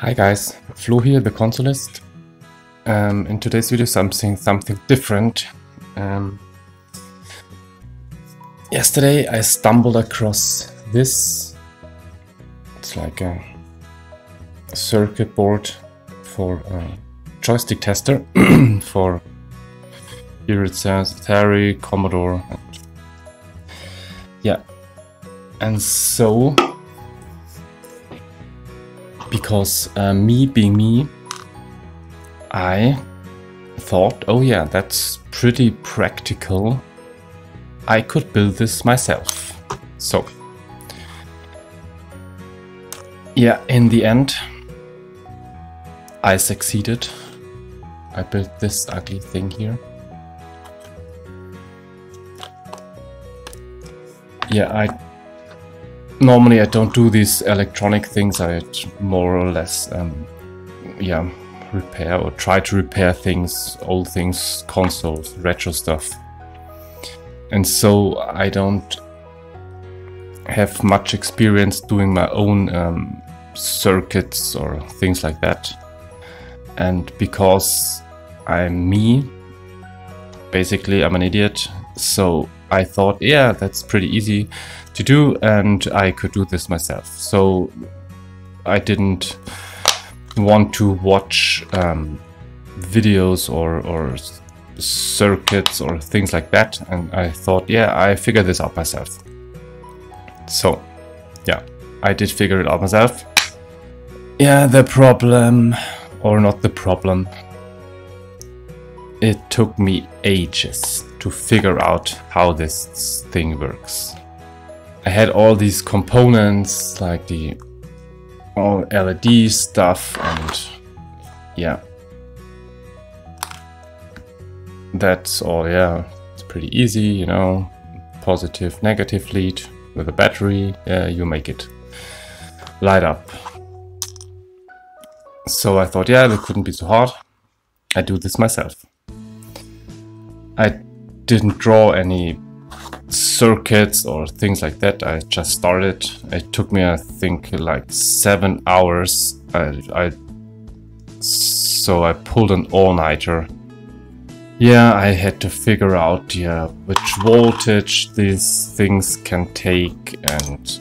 Hi guys, Flo here, the Konsolist. Um, in today's video something something different. Um, yesterday I stumbled across this. It's like a circuit board for a joystick tester for here it says Atari, Commodore, and yeah. And so because uh, me being me, I thought, oh yeah, that's pretty practical. I could build this myself. So, yeah, in the end, I succeeded. I built this ugly thing here. Yeah, I normally I don't do these electronic things. I more or less, um, yeah, repair or try to repair things, old things, consoles, retro stuff. And so I don't have much experience doing my own um, circuits or things like that. And because I'm me, basically I'm an idiot, so I thought, yeah, that's pretty easy to do and I could do this myself. So I didn't want to watch um, videos or, or circuits or things like that and I thought, yeah, I figured this out myself. So, yeah, I did figure it out myself. Yeah, the problem, or not the problem, it took me ages to figure out how this thing works. I had all these components like the all LED stuff and yeah. That's all, yeah. It's pretty easy, you know. Positive, negative lead with a battery, yeah, you make it light up. So I thought, yeah, that couldn't be so hard. I do this myself. I didn't draw any circuits or things like that. I just started. It took me, I think, like seven hours. I, I so I pulled an all-nighter. Yeah, I had to figure out yeah which voltage these things can take and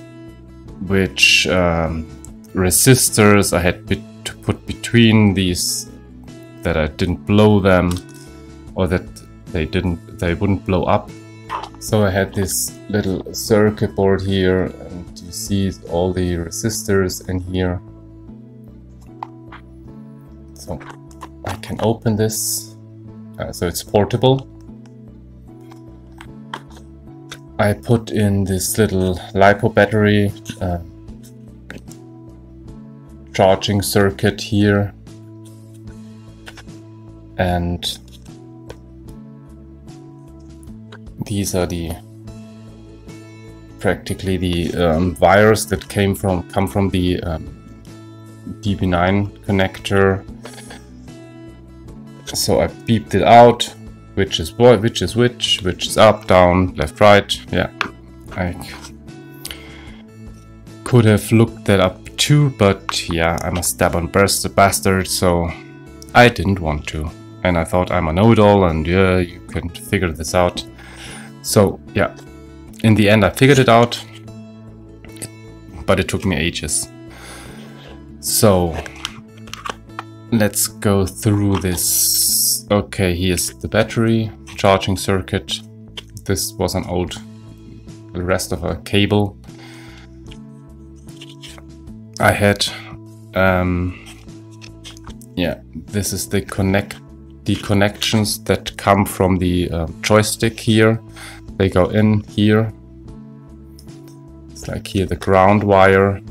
which um, resistors I had to put between these that I didn't blow them or that they didn't they wouldn't blow up so I had this little circuit board here and you see all the resistors in here. So I can open this, uh, so it's portable. I put in this little LiPo battery uh, charging circuit here and these are the practically the um, wires that came from come from the um, DB9 connector. So I beeped it out, which is what, which is which, which is up, down, left, right. Yeah, I could have looked that up too, but yeah, I'm a stubborn burst bastard, so I didn't want to. And I thought I'm a know-it-all and yeah, you can figure this out. So yeah, in the end I figured it out, but it took me ages. So let's go through this. Okay, here's the battery, charging circuit. This was an old rest of a cable. I had um, yeah, this is the connect the connections that come from the uh, joystick here. They go in here. It's like here the ground wire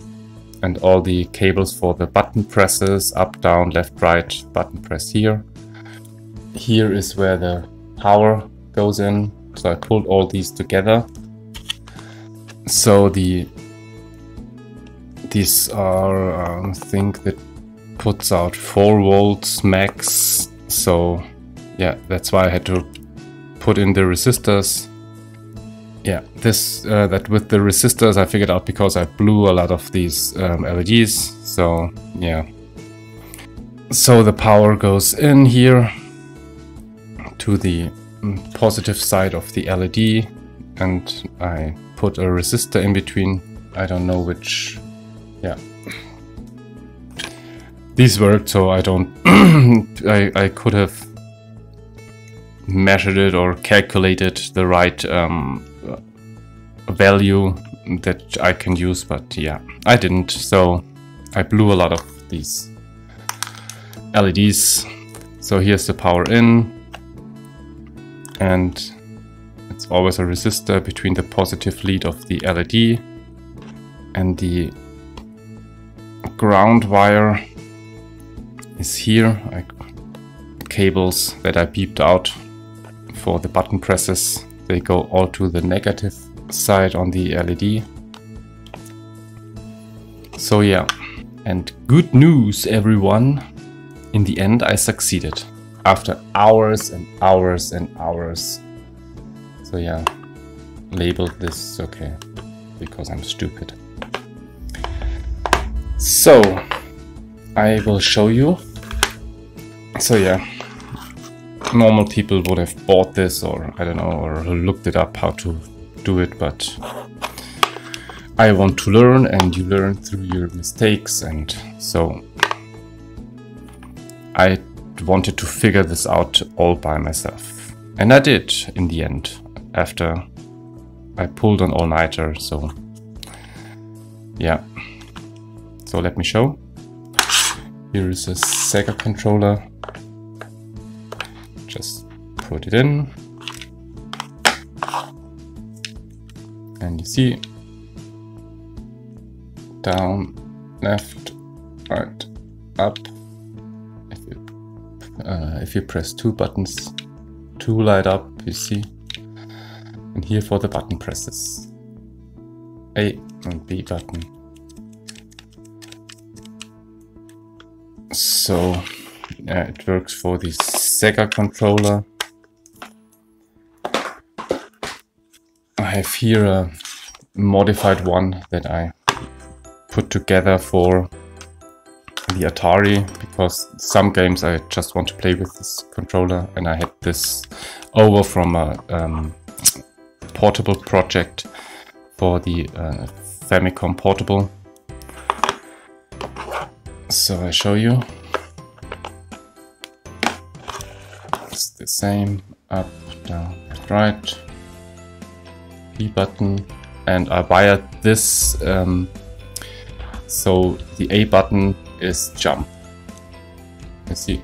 and all the cables for the button presses, up, down, left, right, button press here. Here is where the power goes in. So I pulled all these together. So the these are, um, I think that puts out 4 volts max so yeah, that's why I had to put in the resistors. Yeah, this uh, that with the resistors I figured out because I blew a lot of these um, LEDs. So yeah, So the power goes in here to the mm, positive side of the LED and I put a resistor in between. I don't know which, yeah. These worked, so I don't, I, I could have measured it or calculated the right um, value that I can use, but yeah, I didn't. So I blew a lot of these LEDs. So here's the power in and it's always a resistor between the positive lead of the LED and the ground wire is here. I, cables that I beeped out for the button presses. They go all to the negative side on the LED. So yeah, and good news everyone, in the end I succeeded. After hours and hours and hours. So yeah, labeled this okay, because I'm stupid. So, I will show you. So yeah, normal people would have bought this or I don't know, or looked it up how to do it, but I want to learn and you learn through your mistakes and so I wanted to figure this out all by myself. And I did in the end after I pulled an all-nighter, so yeah. So let me show. Here is a Sega controller. Just put it in. And you see down, left, right, up. If you, uh, if you press two buttons, two light up, you see. And here for the button presses. A and B button. So it works for the Sega controller. Have here a modified one that I put together for the Atari because some games I just want to play with this controller and I had this over from a um, portable project for the uh, Famicom Portable. So I show you. It's the same, up, down, right, Button, and I wired this um, so the A button is jump. Let's see.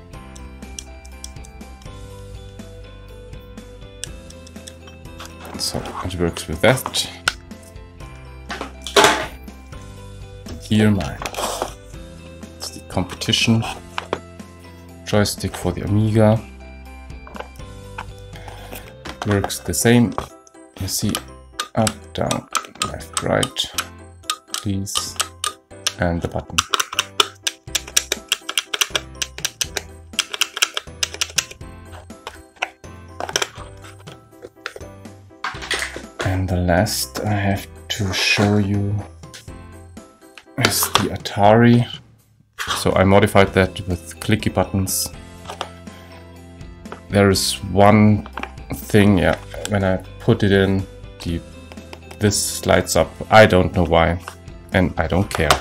So it works with that. Here my it's the competition joystick for the Amiga. Works the same. You see up, down, left, right. Please and the button. And the last I have to show you is the Atari. So I modified that with clicky buttons. There is one thing, yeah, when I put it in, the this lights up. I don't know why, and I don't care.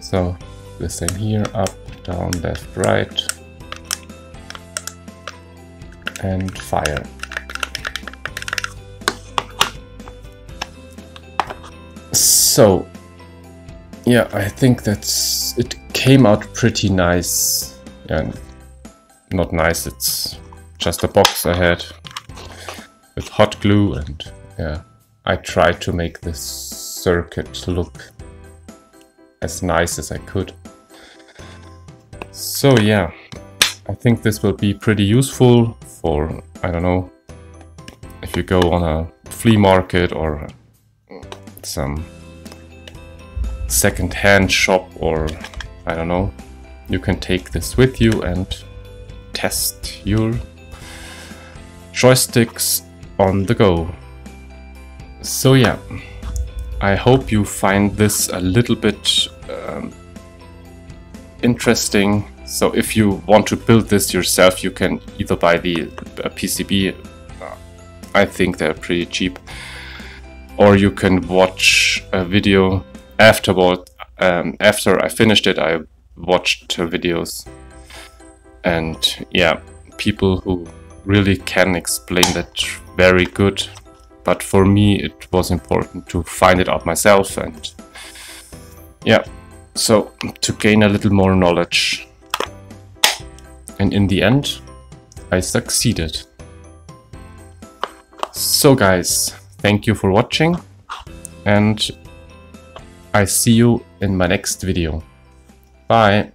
So the same here, up, down, left, right, and fire. So, yeah, I think that's, it came out pretty nice. And not nice, it's just a box I had with hot glue and yeah, I tried to make this circuit look as nice as I could. So yeah, I think this will be pretty useful for, I don't know, if you go on a flea market or some second-hand shop or I don't know, you can take this with you and test your joysticks on the go. So yeah. I hope you find this a little bit um, interesting. So if you want to build this yourself, you can either buy the PCB, I think they're pretty cheap, or you can watch a video afterward. Um, after I finished it, I watched videos, and yeah, people who really can explain that very good. But for me, it was important to find it out myself, and yeah, so to gain a little more knowledge. And in the end, I succeeded. So guys, thank you for watching and I see you in my next video. Bye!